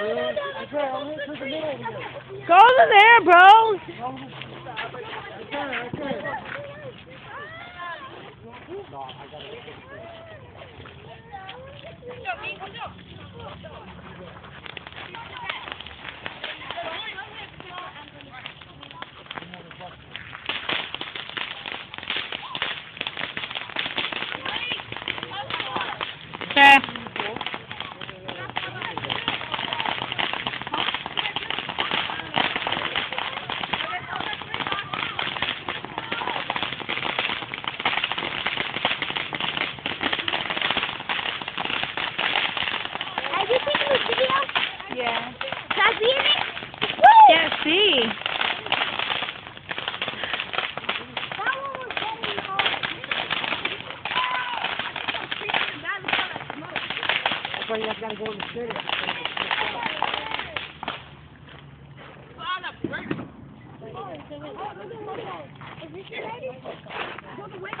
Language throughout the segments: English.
Go in there, bro. Okay. Are you taking this video? Yeah. Can I be in it? Woo! Can't see. That one was getting That's why you guys gotta go in the city.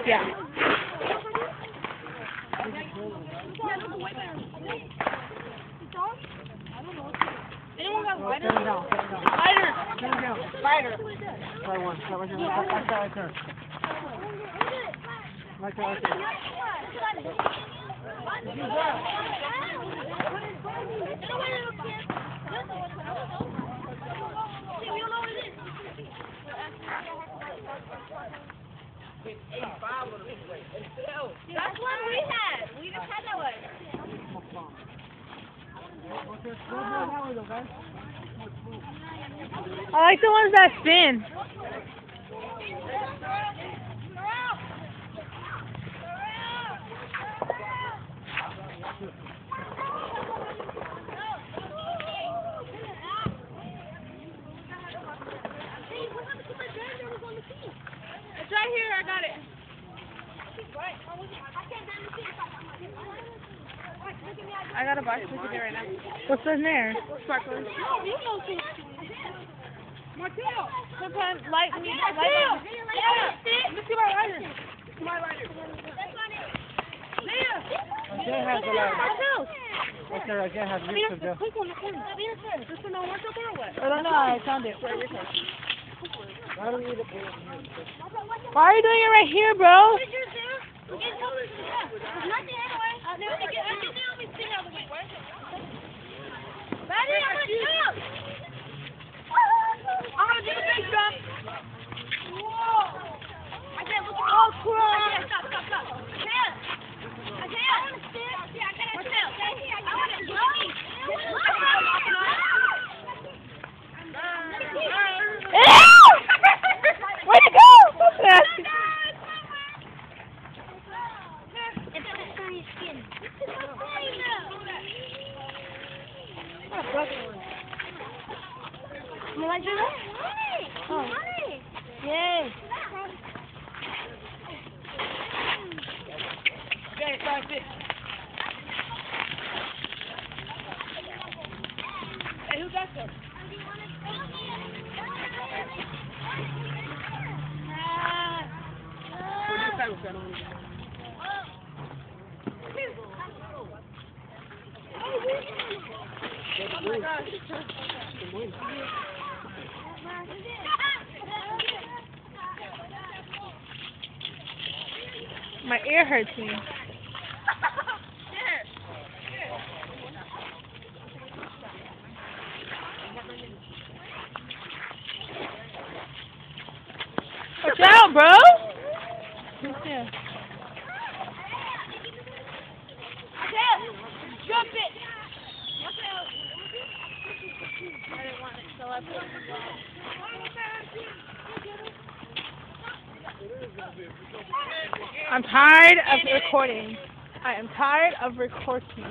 Yeah. Anyone got down, turn it down. Spider. Turn it down. Spider. Try one, try one, try one. Right there, right there. Right there, right there. That's one we had. We just had that one. I like the ones that spin. Right here. I got it. I got a box to get right now. What's in there? Sparklers. Martell. Sometimes light me. Light Martell. me. Yeah. Let's see my lighter. Jay has the light. Martell. Right there, Jay has I mean, this the quick one, the quick one. This one don't work up or what? I don't know. I found it. I don't need a pay. Why are you doing it right here, bro? Ew! You to do that? Oh. Yay. Okay, five, six. Hey, who got some? My ear hurts me. Watch out, bro! Jump it. I didn't want it, so I put I'm tired of recording. I am tired of recording.